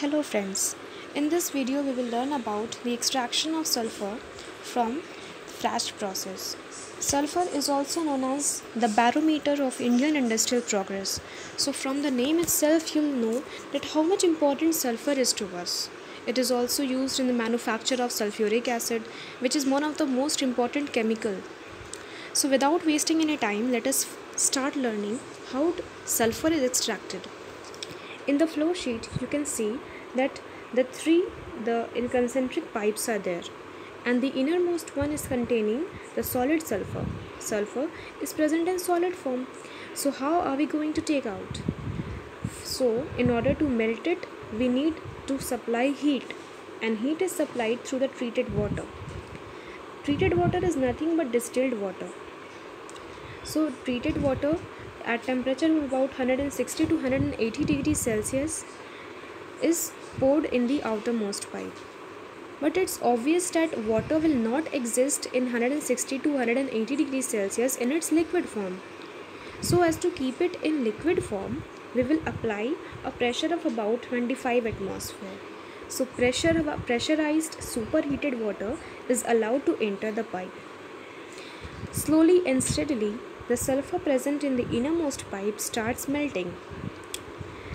Hello friends, in this video we will learn about the extraction of sulfur from Frasch process. Sulfur is also known as the barometer of Indian industrial progress. So from the name itself you'll know that how much important sulfur is to us. It is also used in the manufacture of sulfuric acid which is one of the most important chemical. So without wasting any time let us start learning how sulfur is extracted. In the flow sheet you can see that the three the in concentric pipes are there and the innermost one is containing the solid sulfur. Sulfur is present in solid form. So how are we going to take out? So in order to melt it we need to supply heat and heat is supplied through the treated water. Treated water is nothing but distilled water. So treated water at temperature of about 160 to 180 degrees Celsius is poured in the outermost pipe. But it's obvious that water will not exist in 160 to 180 degrees Celsius in its liquid form. So as to keep it in liquid form, we will apply a pressure of about 25 atmosphere. So pressure of pressurized superheated water is allowed to enter the pipe. Slowly and steadily, the sulfur present in the innermost pipe starts melting.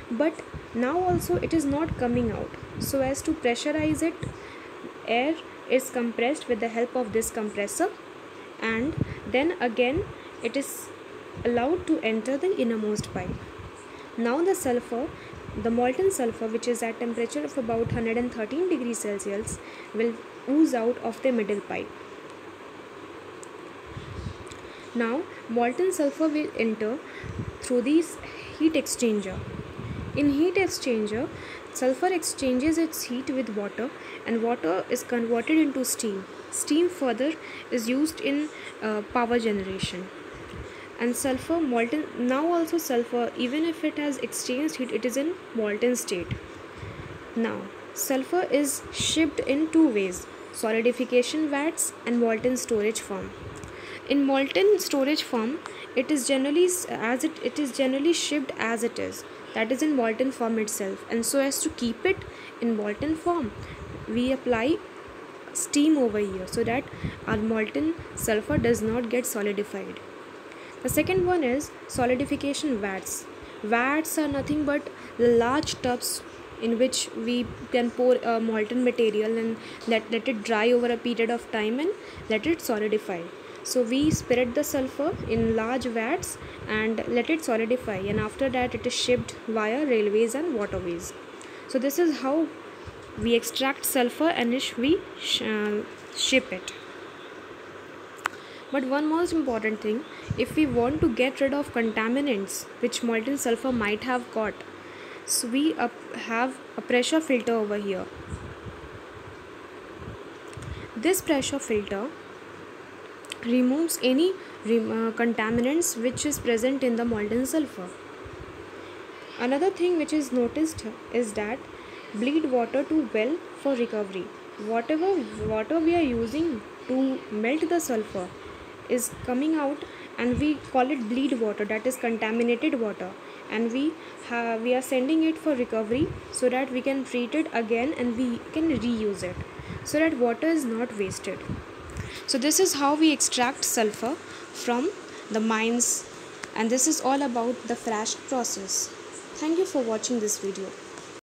But now also it is not coming out. So as to pressurize it, air is compressed with the help of this compressor and then again it is allowed to enter the innermost pipe. Now the sulfur, the molten sulfur which is at temperature of about 113 degrees Celsius will ooze out of the middle pipe. Now molten sulfur will enter through this heat exchanger. In heat exchanger, sulfur exchanges its heat with water and water is converted into steam. Steam further is used in uh, power generation. And sulfur molten now also sulfur even if it has exchanged heat it is in molten state. Now sulfur is shipped in two ways solidification vats and molten storage form in molten storage form it is generally as it, it is generally shipped as it is. That is in molten form itself. And so as to keep it in molten form we apply steam over here so that our molten sulfur does not get solidified. The second one is solidification vats. Vats are nothing but large tubs in which we can pour a molten material and let, let it dry over a period of time and let it solidify so we spread the sulfur in large vats and let it solidify. And after that it is shipped via railways and waterways. So this is how we extract sulfur and we sh uh, ship it. But one most important thing if we want to get rid of contaminants which molten sulfur might have got so we have a pressure filter over here. This pressure filter removes any uh, contaminants which is present in the molten sulfur. Another thing which is noticed is that bleed water to well for recovery. Whatever water we are using to melt the sulfur is coming out and we call it bleed water that is contaminated water and we have we are sending it for recovery so that we can treat it again and we can reuse it so that water is not wasted so this is how we extract sulfur from the mines and this is all about the Frasch process. Thank you for watching this video.